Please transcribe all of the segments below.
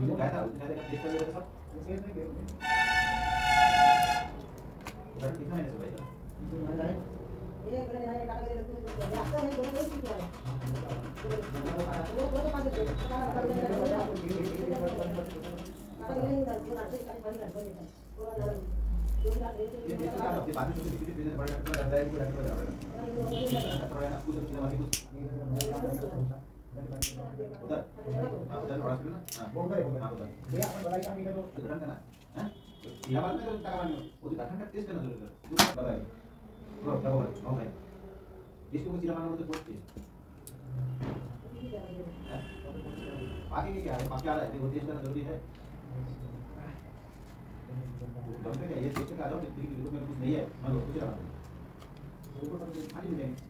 है हैं हैं हाँ, हाँ हाँ तो हैं तो तो है इसको कुछ जमाना तो पोस्ट बाकी क्या है? बाकी आ रहा है। वो टेस्ट करना ज़रूरी है डॉक्टर क्या ये टेस्ट का आ जाओ कि मेरे को कुछ नहीं है। मैं लोग कुछ रहा हूँ हाँ जी मिलेंगे।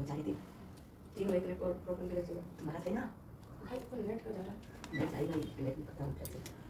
जाने दे तीन बजे के लिए प्रॉब्लम के लिए तुम्हारा सही ना भाई को लेट हो जा रहा मैं सारी प्लेट में पता हूँ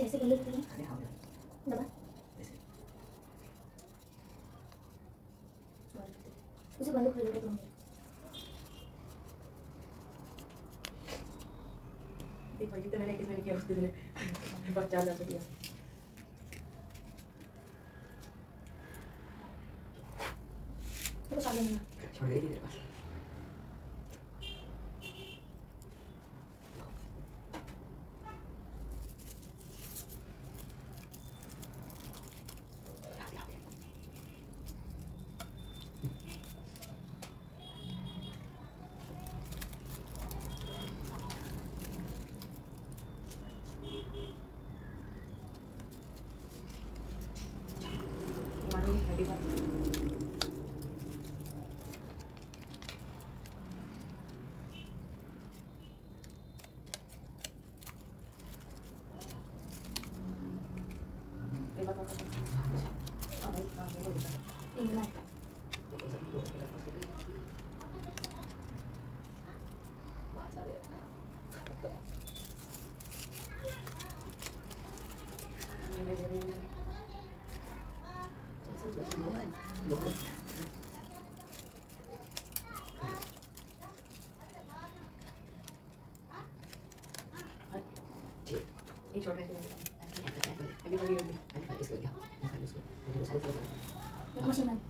जैसे बोले अरे हाँ दबा। उसे बंदूक ले लो तुम देख भाई कितने कितने किया उसके दिन बच्चा जा सकिया तो सामने छोड़ देगी तेरे पास। Thank.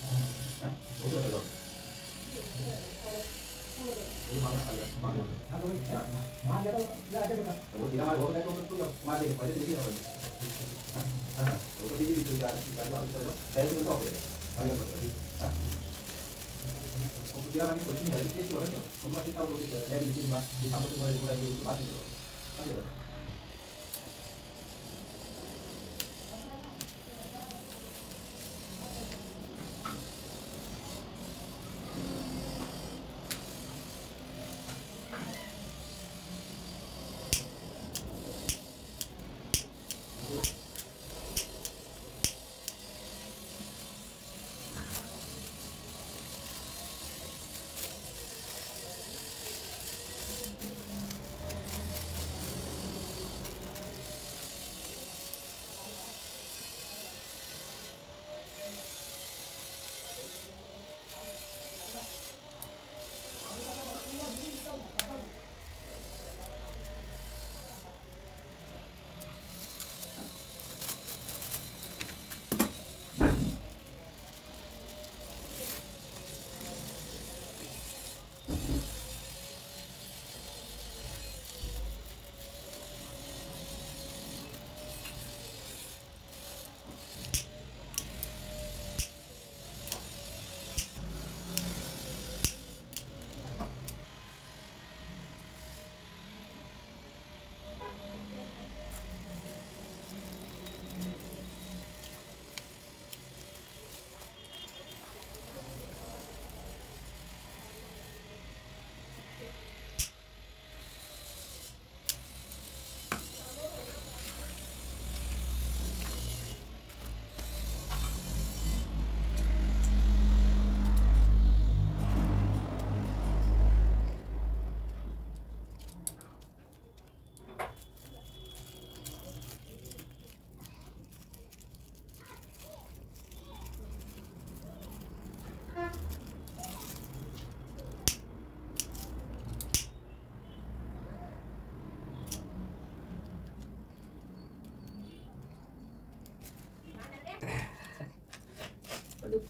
rumah kita udah ada ya. bikin mas. Kita mulai mulai dulu itu pasti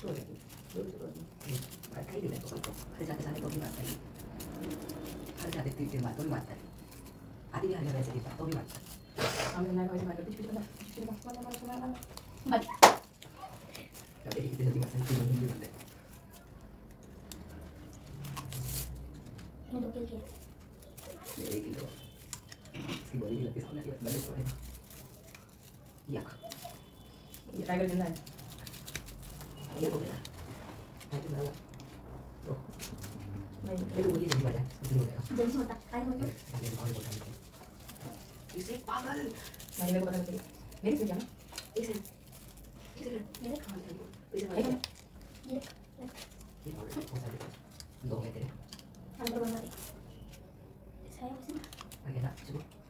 gimana tadi. Ada satu 이거야. 그래도 들어간다. 사용하지 마. 아, 들어가자. 지금.